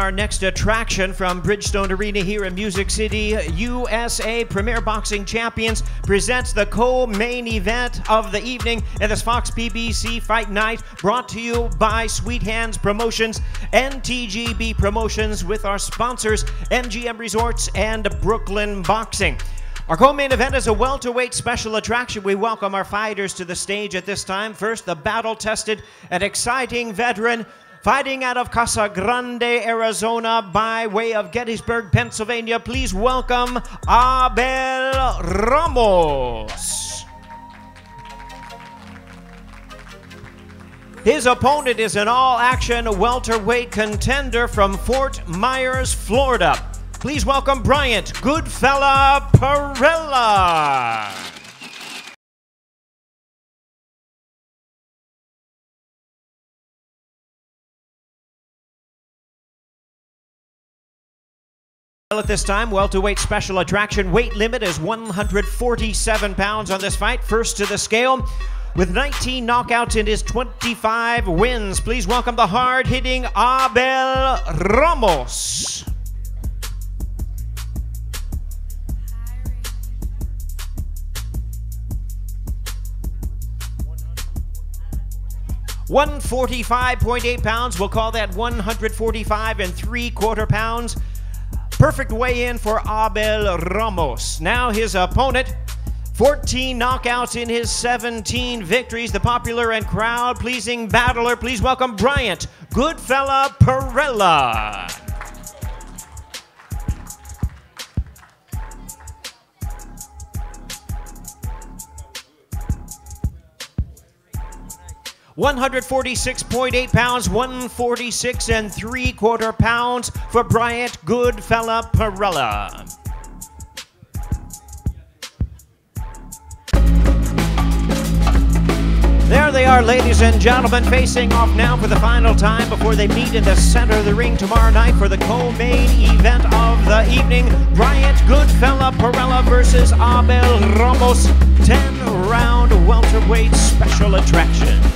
our next attraction from Bridgestone Arena here in Music City. USA Premier Boxing Champions presents the co-main event of the evening in this Fox PBC Fight Night, brought to you by Sweet Hands Promotions and TGB Promotions with our sponsors MGM Resorts and Brooklyn Boxing. Our co-main event is a welterweight special attraction. We welcome our fighters to the stage at this time. First, the battle-tested and exciting veteran fighting out of Casa Grande, Arizona by way of Gettysburg, Pennsylvania. Please welcome Abel Ramos. His opponent is an all-action welterweight contender from Fort Myers, Florida. Please welcome Bryant Goodfella Perrella. At this time, welterweight special attraction weight limit is 147 pounds on this fight. First to the scale with 19 knockouts in his 25 wins. Please welcome the hard hitting Abel Ramos. One forty-five point eight pounds. We'll call that 145 and three quarter pounds. Perfect weigh in for Abel Ramos. Now his opponent, 14 knockouts in his 17 victories. The popular and crowd pleasing battler. Please welcome Bryant Goodfella Perrella. One hundred forty-six point eight pounds, one forty-six and three quarter pounds for Bryant Goodfella Perrella. There they are, ladies and gentlemen, facing off now for the final time before they meet in the center of the ring tomorrow night for the co-main event of the evening. Bryant Goodfella Perrella versus Abel Ramos. 10-round welterweight special attraction.